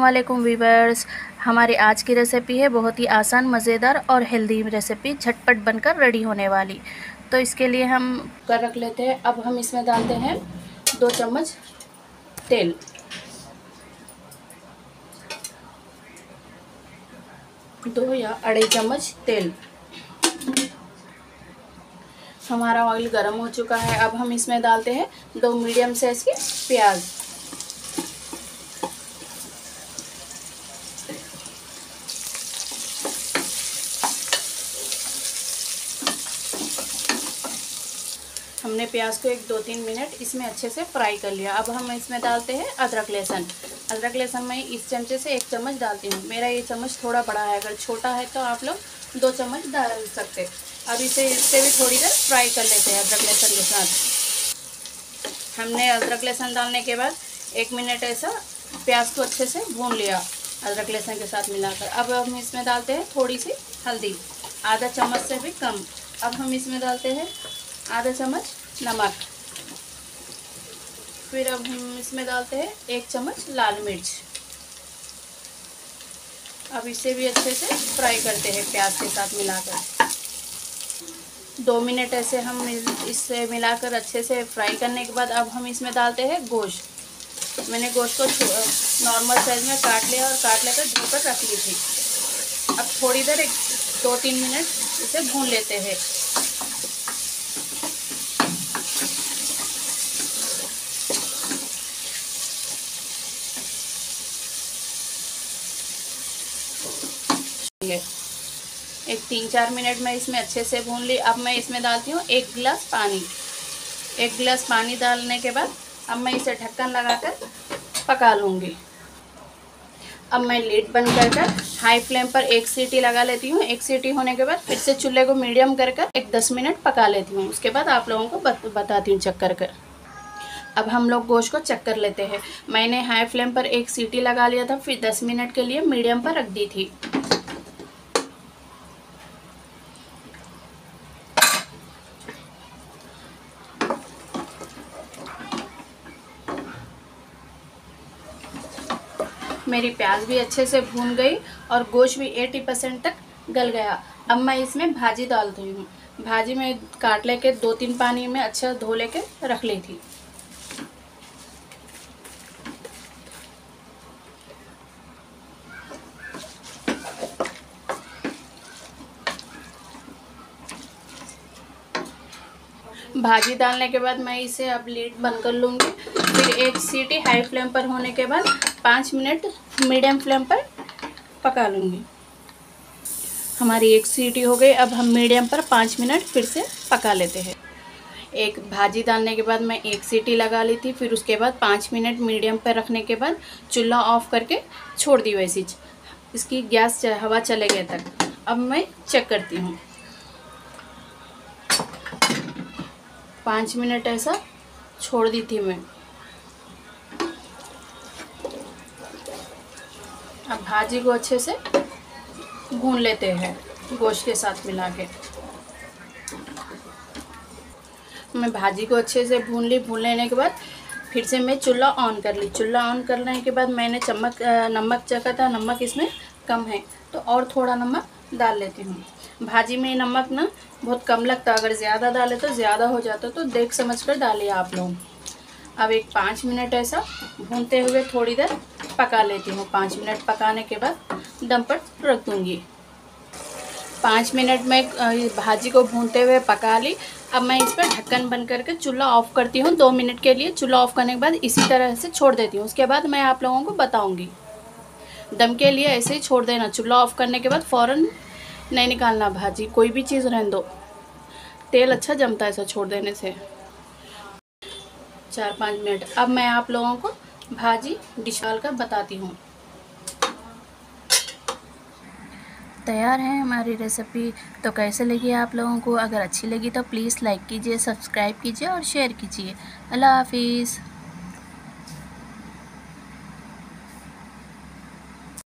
वालेकुम वीवर्स हमारी आज की रेसिपी है बहुत ही आसान, मज़ेदार और हेल्दी रेसिपी झटपट बनकर रेडी होने वाली। तो इसके लिए हम कर रख लेते हैं। अब हम इसमें डालते हैं दो चम्मच तेल। दो या अढ़ाई चम्मच तेल। हमारा ऑयल गर्म हो चुका है। अब हम इसमें डालते हैं दो मीडियम साइज़ के प्याज। हमने प्याज को एक दो तीन मिनट इसमें अच्छे से फ्राई कर लिया। अब हम इसमें डालते हैं अदरक लहसुन। अदरक लहसुन मैं इस चमचे से एक चम्मच डालती हूँ। मेरा ये चम्मच थोड़ा बड़ा है, अगर छोटा है तो आप लोग दो चम्मच डाल सकते अब इसे इससे भी थोड़ी देर फ्राई कर लेते हैं अदरक लहसुन के साथ। हमने अदरक लहसुन डालने के बाद एक मिनट ऐसा प्याज को अच्छे से भून लिया अदरक लहसुन के साथ मिलाकर। अब हम इसमें डालते हैं थोड़ी सी हल्दी, आधा चम्मच से भी कम। अब हम इसमें डालते हैं आधा चम्मच नमक। फिर अब हम इसमें डालते हैं एक चम्मच लाल मिर्च। अब इसे भी अच्छे से फ्राई करते हैं प्याज के साथ मिलाकर। दो मिनट ऐसे हम इससे मिलाकर अच्छे से फ्राई करने के बाद अब हम इसमें डालते हैं गोश्त। मैंने गोश्त को नॉर्मल साइज़ में काट लिया और काट लेकर धोकर रख ली थी। अब थोड़ी देर एक दो तीन मिनट इसे भून लेते हैं। एक तीन चार मिनट में इसमें अच्छे से भून ली। अब मैं इसमें डालती हूँ एक गिलास पानी। एक गिलास पानी डालने के बाद अब मैं इसे ढक्कन लगाकर पका लूँगी। अब मैं लीड बंद कर कर हाई फ्लेम पर एक सीटी लगा लेती हूँ। एक सीटी होने के बाद फिर से चूल्हे को मीडियम कर कर एक दस मिनट पका लेती हूँ। उसके बाद आप लोगों को बत, बताती हूँ चेक कर। अब हम लोग गोश्त को चेक कर लेते हैं। मैंने हाई फ्लेम पर एक सीटी लगा लिया था। फिर दस मिनट के लिए मीडियम पर रख दी थी। मेरी प्याज भी अच्छे से भून गई और गोश्त भी एटी परसेंट तक गल गया। अब मैं इसमें भाजी डाल डालती हूँ। भाजी में काट लेके दो तीन पानी में अच्छा धो लेके रख ली थी। भाजी डालने के बाद मैं इसे अब लीड बंद कर लूँगी। फिर एक सीटी हाई फ्लेम पर होने के बाद पाँच मिनट मीडियम फ्लेम पर पका लूँगी। हमारी एक सीटी हो गई, अब हम मीडियम पर पाँच मिनट फिर से पका लेते हैं। एक भाजी डालने के बाद मैं एक सीटी लगा ली थी, फिर उसके बाद पाँच मिनट मीडियम पर रखने के बाद चूल्हा ऑफ़ करके छोड़ दी वैसी इसकी गैस हवा चले गए तक। अब मैं चेक करती हूँ। पाँच मिनट ऐसा छोड़ दी थी मैं। अब भाजी को अच्छे से भून लेते हैं, गोश्त के साथ मिला के। मैं भाजी को अच्छे से भून ली, भून लेने के बाद फिर से मैं चूल्हा ऑन कर ली। चूल्हा ऑन करने के बाद मैंने चम्मच नमक चखा था, नमक इसमें कम है तो और थोड़ा नमक डाल लेती हूँ। भाजी में नमक ना बहुत कम लगता, अगर ज़्यादा डाले तो ज़्यादा हो जाता तो देख समझ कर डालिए आप लोग। अब एक पाँच मिनट ऐसा भूनते हुए थोड़ी देर पका लेती हूँ। पाँच मिनट पकाने के बाद दम पर रख दूँगी। पाँच मिनट में भाजी को भूनते हुए पका ली। अब मैं इस पर ढक्कन बंद करके चूल्हा ऑफ़ करती हूँ दो मिनट के लिए। चूल्हा ऑफ़ करने के बाद इसी तरह से छोड़ देती हूँ। उसके बाद मैं आप लोगों को बताऊँगी। दम के लिए ऐसे ही छोड़ देना। चूल्हा ऑफ़ करने के बाद फ़ौरन नहीं निकालना भाजी। कोई भी चीज़ रहने दो। तेल अच्छा जमता है ऐसा छोड़ देने से। चार पाँच मिनट। अब मैं आप लोगों को भाजी डिशाल का कर बताती हूँ। तैयार है हमारी रेसिपी तो कैसे लगी आप लोगों को? अगर अच्छी लगी तो प्लीज़ लाइक कीजिए सब्सक्राइब कीजिए और शेयर कीजिए। अल्लाह हाफिज़।